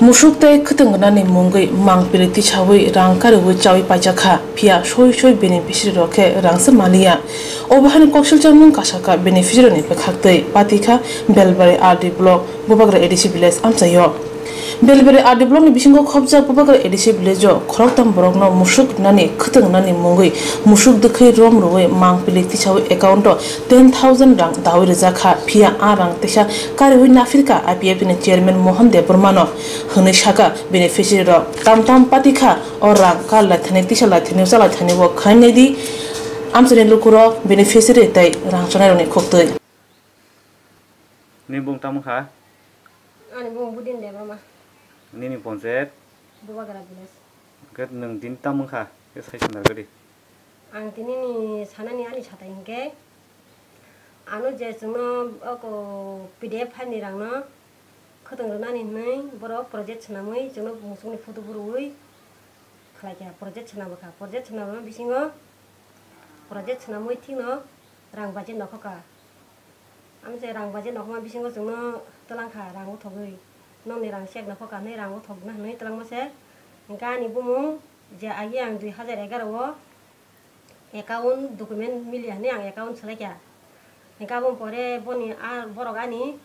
মুসুক তাই খতং নানি মঙ্গই মাং পিরিতি ছাউই রাংকার ও চাউই পাইচাখা ফিয়া সই সই বেনিফিসিয়ারি রখে রাংস মালিয়া অবহান কৌশল চামুং কাশাকা বেনিফিসিয়ারি নেপে খাকতই পাতিখা বেলবারে আর ডি ব্লক বোবাগ্রা এডিসি ভিলেজ আমচাইয় belbere adi blong ni bisingo khobja pubakar edisi blejo khorok tam borok no musuk nani khitang nani mungui musuk dikhe rom roi mang pile ti chawi account 10000 rang dawi reja kha phia a rang tisha kari hui nafirka ipf ni chairman mohan dev burmanov hne shaka beneficiary ro tam tam pati kha aur rang ka lathne tisha lathne usala thane wo khane di আমসরে লুকুরো beneficiary তাই রাংচনার অনেক খুব তৈ নিবুং তামুখা আনি বুং বুদিন দেবা মা nini ponset dua gara bilas gat nang din tamung kha. Es khai sana gari ang tini ni sana ni ani chata inge. Anu je sungno ko pdf han ni rang no. Khadang rana ni nai boro project chana moi jeno musung ni photo buru ui. Khala kya project chana ba kha project chana ba bisingo project chana moi thi no. Rang baje nokha ka. Am je rang baje nokha bisingo jeno tolang kha rang thogoi nong ni rang sek na khoka nei rang uthog na nei talang mase engka ni bumung je agi ang 2011 wo account document mili ani ang account selekya engka bum pore boni a borok ani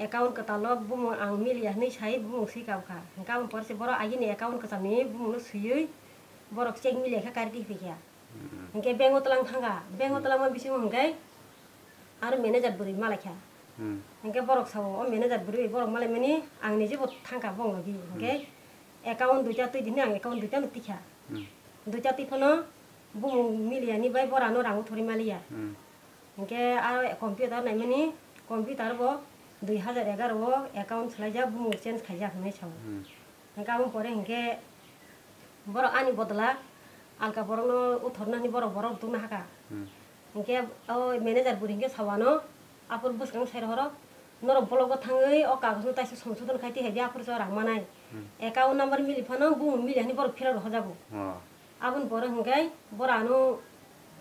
account katalog bum ang mili ani sai bum si ka kha engka bum pore se borok agi ni account ka sami bum no suyui borok sek mili kha karti fikya engke bengo talang thanga. Bengo talang ma bisi mum gai ar manager buri malakya এনেকৈ বৰক চাব অঁ মেনেজাৰ বুঢ়ী বৰক মালে মানে আং নিজে বহুত থাংকা বং লগি এনেকৈ একাউণ্ট দুইটা তুই দিনে আং একাউণ্ট দুইটা নুতিখা দুইটা তুইফোনো বুমু মিলিয়ানি বাই বৰানো ৰাঙো ধৰি মালিয়া এনেকৈ আৰু কম্পিউটাৰ নাই মানে কম্পিউটাৰ ব দুই হাজাৰ এগাৰ ব একাউণ্ট চলাই যা বুমু চেঞ্জ খাই যা শুনাই চাব এনেকৈ আমি পৰে সেনেকৈ বৰক আনি বদলা আলকা বৰকনো উঠৰনানি বৰক বৰক তুমি হাকা এনেকৈ অঁ মেনেজাৰ বুঢ়ীকে চাবানো buri engke sawano apur buskang sair horo noro bologo thangai o kagos no taisi সংশোধন খাইতে হেদি apur so rangmanai account number mili phano bung mili hani borok phero hojago abun pore hingkai borano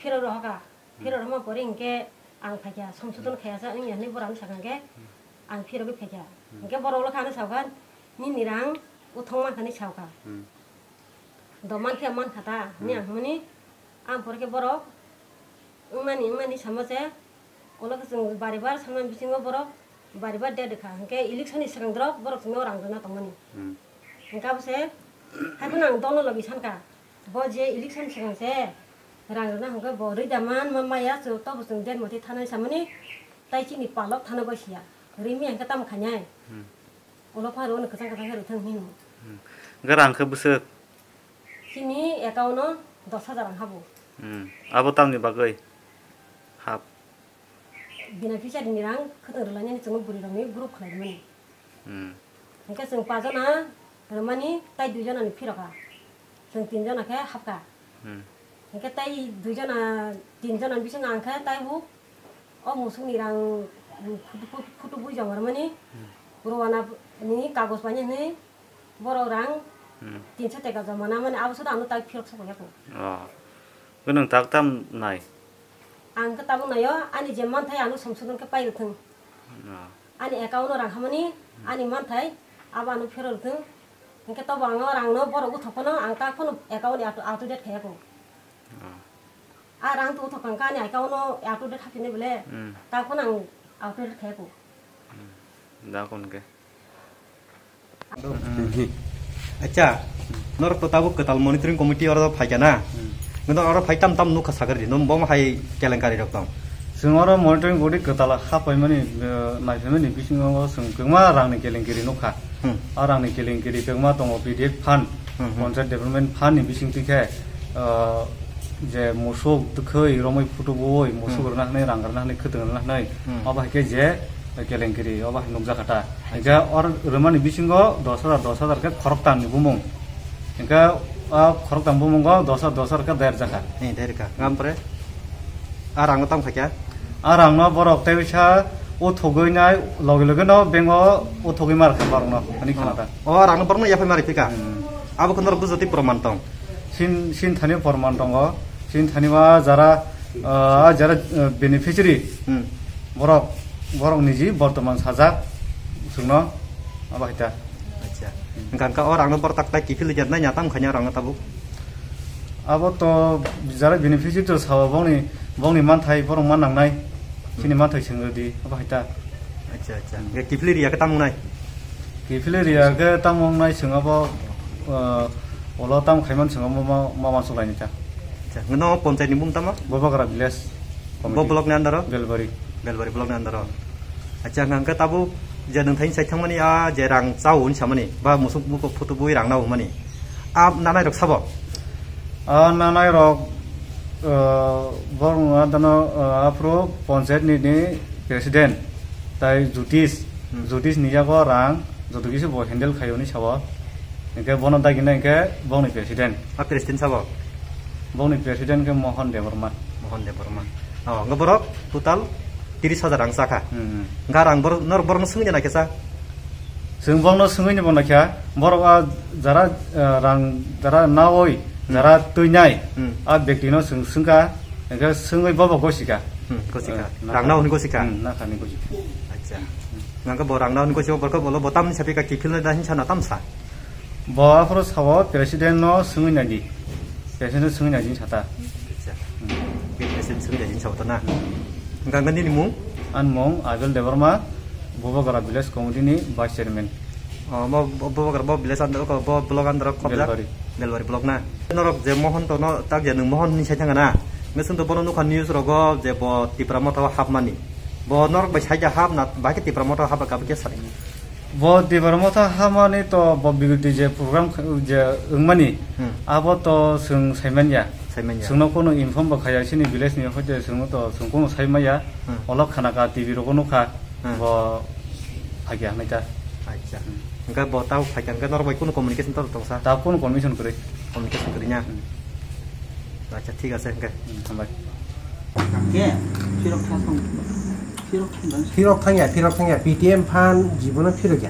phero rohaka phero roma pore hingke ang phakya সংশোধন khayasa ang yani borano sakangke ang phero ge phakya hingke borok lo khane saukan ni nirang uthong man khani sauka doman khe man khata ni ang mani ang pore ke borok ngmani ngmani samase ola kasang baribar samman bisingo borok baribar de dekha hingke election ni sakangdro borok no rangdona tongmani hingka bose haibun ang dono logi sanka bo je election sakangse rangdona hingke bo ridaman mamaya so to busung den moti thanai samani tai chini palok thana bosia rimi hingke tam khanyai ola pharo no kasang beneficiary ni rang khatang rlanya ni chung buri rang ni group khlai mani hmm hingke chung pajona rmani tai duijona ni phiroka chung tinjona khe hapka hmm. Hingke tai duijona tinjona bising angkhe tai bu. O musung ni rang photo bui jong rmani rowana ni kagos pani ni borok rang hmm. tinso teka jamana mani abo soda anu tai phirok sako yako ah gunung tak tam nai आं खोथा बुंनायो आंनि जे मानथाय आं समसुगोनखौ पायरथों आंनि एकाउन्टाव रांखामानि आंनि मानथाय आबो आं फेररथों इनके तब आङो रांनो बर' गथ'खौनो आं काखौनो एकाउन्ट आउटु डेट खायाखौ आरो आंथ' गथ'खांखा आंनि एकाउन्टाव आउटु डेट खाफिनो बोले काखौनो आं आउटु डेट खायाखौ दा कोनके আচ্ছা নর তো তাবুক কাতাল মনিটরিং কমিটি অর ফাইকা না Gendong orang payah tam tam nuka sakar di, nombom hai kelengkari doktor. Semua orang monitoring bodi ketala, apa yang mana naik sini ni, bising orang orang kengma orang ni kelengkiri nuka, orang ni kelengkiri kengma tunggu PDF pan, concept development pan ni bising tiga. जे मोशोग दुखे इरोमोई फुटो बोई मोशो करना नहीं रंगर ना नहीं खत्म करना नहीं अब है क्या जे केलेंगेरी अब है नुक्जा कटा इंका और रोमन बीचिंगो दोसा दोसा दरके खरपतान निभूंग इंका খৰক দাম মংগ দশ দশ ৰ দেৰ জাকা দেৰ কামে আৰু আঙ তাম থাকে আৰু আং বৰ অক্টাই পিছা অ থগৈ নাই লগে লগে ন বেংক অ থগৈ মাৰ বাৰ ন আনি খানা অ ৰাঙ বাৰ ইয়াৰ মাৰি ফিকা আবো খন ৰ যদি প্ৰমাণ দং চিন চিন থানি প্ৰমাণ দং চিন থানি বা যাৰা যাৰা বেনিফিচিয়াৰী বৰক বৰক নিজি বৰ্তমান সাজাক সুন আবা হিতা Engkan ka orang no portak tak kifil jet na nyatam khanya orang tabu. abo to jara beneficiary to sawa bongni bongni man thai borong man nangnai sini man thai sengro di abo haita Acha acha. Ge kifil ria ka tamu nai. kifileria ke tamong nai sengabo olo tam khaiman sengamo ma ma masuk lain ta Acha. Ngono ponsai ni bum tama. bobakara village Bo blok ni andaro. belbari Belbari blok ni andaro. Acha ngang ka tabu যে নাই সাইমানী আে রং চাউন সামানী বা মসুম ফটো বই রং নাও মানে আনাই রক সাব নানাই রক আপ্রো পঞ্চায়েত নি প্রেসিডেন্ট তাই জ্যোতিষ জ্যোতিষ নিজাক রং যত কিছু হেন্ডেল খাইনি সাব এখানে বন দাগিনে বৌনি প্রেসিডেন্ট আর প্রেসিডেন্ট সাব বৌনি প্রেসিডেন্ট মোহন দেবর্মা মোহন দেবর্মা অ টোটাল 30 rang saka. hmm Ngarang bor nor borong sung jana kesa. जों बावनो सोङैनो बनाखिया बर'आ जारा रां जारा नावै जारा तैनाय Hmm. आ व्यक्तिनो सों सोंका एखो सोङै बाबा गसिका Hmm, kosika. Rang nau ni kosika. ना खानि गसि Acha. Ngangka bo rang nau ni kosika borko bolo botam sapi ka kifil na dahin sana tamsa. बआफोर साव प्रेसिडेन्ट न सोङै नादि प्रेसिडेन्ट सोङै नादि साता Acha. Presiden sung jadi sawtana. ngangani ni mung? An mung abel devarma bubagara bilas komodini vice chairman. Oh, Bawa bubagara bo bilas antara ko bo blog andro ko belbari belbari blog na. Norok je mohon to no tak jadi mohon ni sa na mesun to bono news rogo je bo tipramo tawa hap mani. Bo norok ba saja hap na ba ke tipramo tawa hap ka ke bo tipramo tawa mani to bo bigti je program je ngmani hmm. abo to sung saimanya 살마야. 성노코노 인폰바 가야시니 빌레스니 호제 성노도 성코노 살마야. 올라 카나가 TV로 고노카. 뭐 아게 하나자. 아자. 그러니까 뭐 따고 파견 그 너로 보이고 커뮤니케이션 따로 따고 사. 따고 커뮤니케이션 그래. 커뮤니케이션 그러냐. 아자 티가 세. 그러니까. 정말. 예. 피로카송. 피로캉. 피로캉이야. 피로캉이야. BDM 판 지분은 피로이야.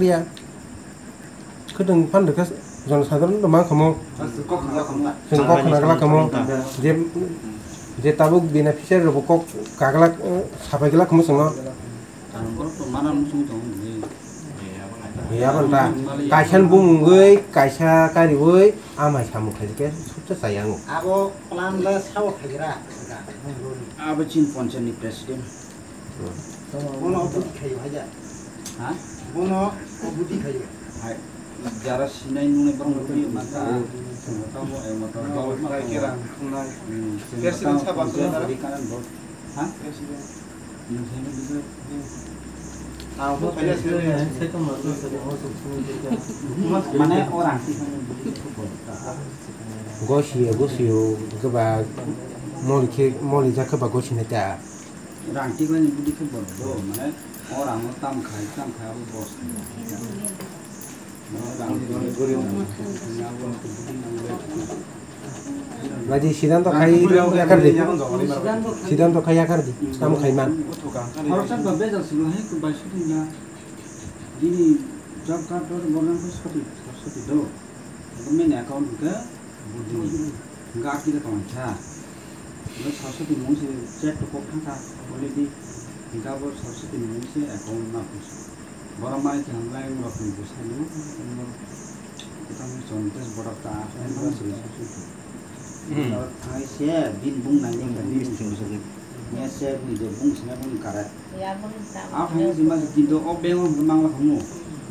liya khudung pan de ka jon sadron do mang kamo kok khanga kamu. sen kok kena kala kamo je je tabuk beneficiary ro kok kagala sapai kala kamo songo Tan ko to mana musung to ni. ya banta kaisan bungui kaisa kari गैया भन्दा गायसान बुमुङै गायसा गारिवै आमाय सामुखायजों सबसे जायो आबो प्लानला साव थागिरा आबो चिन प्रेसिडेन्ट अबुदि खायो हा अबुदि खायो हाय যারা সিনাই নুনে বরং হ্যাঁ goshi ya goshi yo gaba moli ke moli ja kaba goshi ne ta ranti ko ni budi ke bol do mane or amo tam khai tam khai abo bos no ranti ko ni gori na na bol ko budi na বাজি সিদ্ধান্ত খাই আকার দি সিদ্ধান্ত খাই আকার দি কাম খাই মান job card বললাম সত্যি সত্যি দো মেন অ্যাকাউন্ট ঢুকে গাড়ি অ্যাকাউন্ট হ্যাঁ সরস্বতী মুছে চেক কোপ টাকা বলে দি গাবর সরস্বতী মুছে অ্যাকাউন্ট না পুষ বড় মাইকে হামলায় রকম পুষাই 정부에서 뭐랄까 하는 것을 당시에 민북 난쟁이 ya saya pun itu bung sini pun karet apa yang sih masih tindo oh bengong kemang lah kamu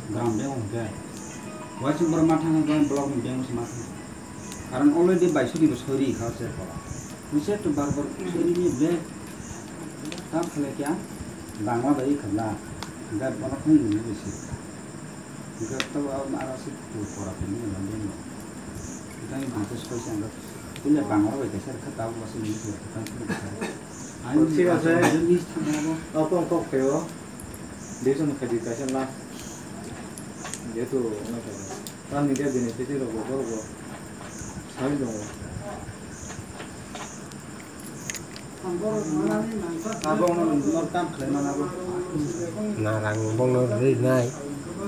gram bengong ya wajib bermata nggak blok bengong karena oleh dia baik suri bersuri kau saya pola bisa tuh tak kelihatan bangwa dari kerja nggak pernah kan ini Dikatawa ako maalasin po para pinili lang din. Kita yung batas ko siya. Kunya bangaw eh, kasi katawa kasi nito. Ano siya sa? Opo, opo kayo. Dito na kaditasyon lang. Dito na kayo. Kan hindi lah dia tuh ko ko dia Sabi ko. Abang nonton kan kalian? Nah, nang bong ini naik.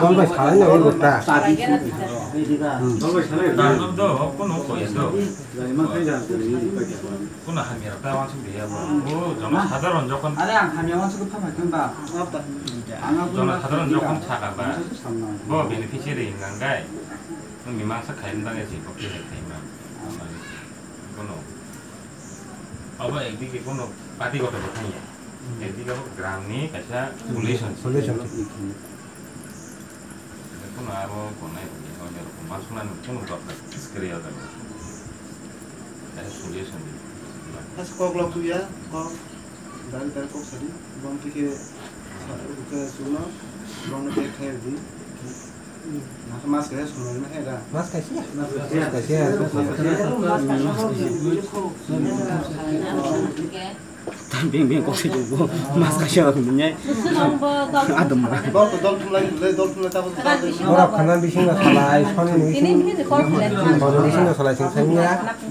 दलबाई खाने और गोटा दलबाई खाने 나는 더 없고 놓고 있어. 그나 한 개라 빼 완성 돼야 뭐. 뭐 저는 사다론 조건 아랑 하면 완성 파파 된다. 없다. 안 하고 저는 사다론 조건 차가 봐. 뭐 베네피셜이 있는가? 그럼 미망사 가임당에서 이렇게 됐다 이만. 그거는 아마 이게 그거는 바디 것도 못하냐. jadi kalau gramnya biasanya tulisan tulisan itu naro kone ini kalau jarak pemasukan itu nggak praktis kerja kan dari tulisan pas kau blok tuh ya kau dari kau sari bang pikir ke suno bang pikir kayak di मास कैसे है मास कैसे है मास कैसे है मास कैसे है कर दो यू ज्याखर बात बोतो नाम्याटू इम पना इसे भधिया जिसा �annahसा इसे पिसा जार। को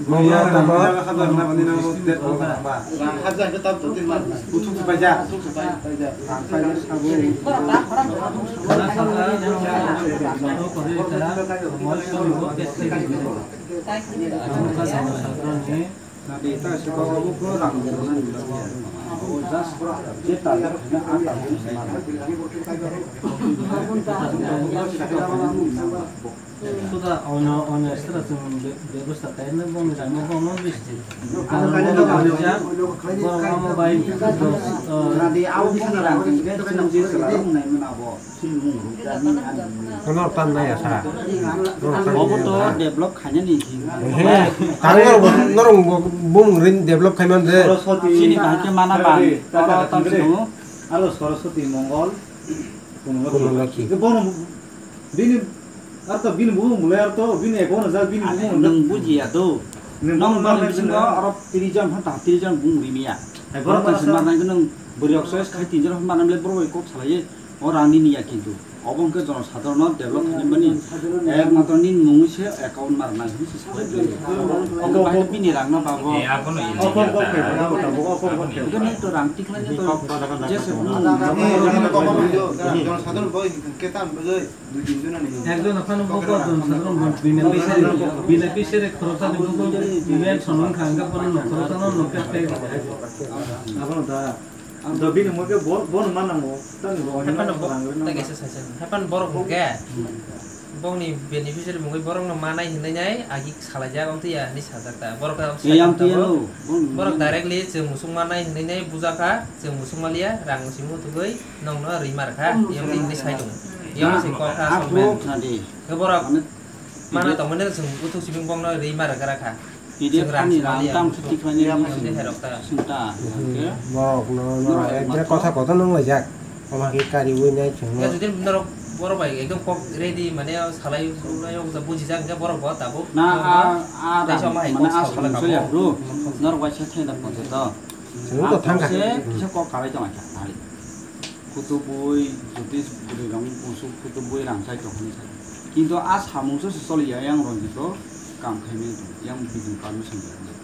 लग बाखना बेशास भड़ु आसी का तिसमा मैं ए ज का पही आ इसाables। का पहाएित о तूम्सुलो Εटका सितन натbehzing Nakita si Bawa kurang dengan kita na ata develop আৰু Saraswati Mangal বন বিনি আর তো বিনি বহু মুলে আর তো বিনি এখন যা বিনি ada বহু nung buji ya tu. Nong nong sing ko arab tirijan hata tirijan bung bimia. Kalau tak sempat nang nung beriok saya sekali tirijan mana mele bro ikut salah orang ini ya gitu. অবনকে জনসাধারণ দেবক নিমনি একমাত্র নিন মুছে অ্যাকাউন্ট মার নাই হিস করে দিই অবন পিনি রাখ না বাবু এখন ইনি অবন তো রাংটিক না তো জেসে সে জনসাধারণ বই কেতান কেতাম দুই দিন জন একজন ওখানে বক জনসাধারণ বিনা পিছে রে খরচ দিব বলে দিবেন সনন খাঙ্গা পরে নখরতা না লোকে আপনি দাঁড়া ang gabi na mo kaya bon bon man na mo tan bon na mo tak isa sa sa hapan borok mo kaya bong ni beneficiary mo kaya borok na mana hindi nyai ay agi khalaja bang tiya ni sadar ta borok ta yam tiya no borok directly je musung mana hindi nyai buja ka je musung malia rang simu tu goi nong no rimar ka yang ni ni sai dong yang si kok ka somben ke borok mana tong mana je utuk sibing bong no rimar ka ra ka খুতুবুই জ্যোতিষ বুলি ৰং কচু খুতুবুই ৰাংচাই কিন্তু আজ সামুচো চলি যায় ৰঞ্জিত खाइने यहाँ बिजन पानु संगे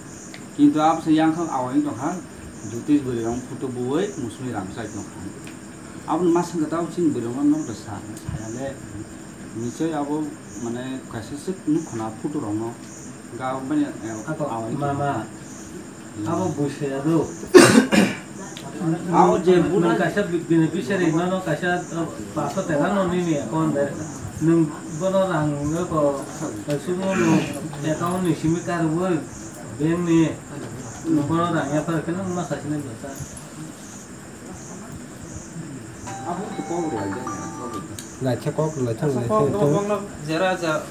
किंतु आप से यहाँ खा आवाई तो खा ज्योतिष बोले रहा फ़ोटो बोए मुस्लिम राम साइड तो खा अब मा संगता उचिन बोले रहा नौ दसा छायाले निश्चय अब माने कैसे से नु खना फ़ोटो रहना गाँव में आवाई मामा अब बुझे दो अब जे बुना कैसे बिना बिशरे इन्होंने कैसे पासो तेरा नॉनी नहीं है कौन दे Nembora rangga ko kasimo no account ni simi karbo bank ni nembora rangga par kana ma sasina bata. Aku tu kau dah jadi. Lacak kau lacak lacak. Kau kau bang nak jera jera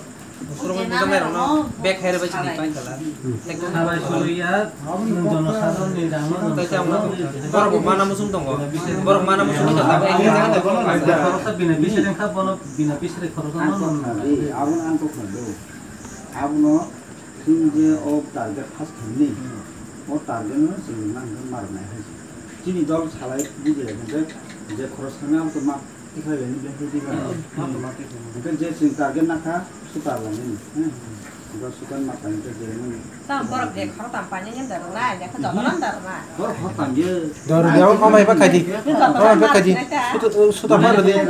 বরফ মানা মৌসুম দङ বরফ মানা মৌসুম আগুন আনকো খন্দ আগুন সিং যে ও টার্গেট ফার্স্ট খেলনি ও টার্গেট সিং মারনায় হয়েছে চিনি দল ছালাই বুঝে যে খরচ খানে আমি তো kan dia kau kau dia kau mau apa kaji kau mau apa kaji sudah sudah baru dia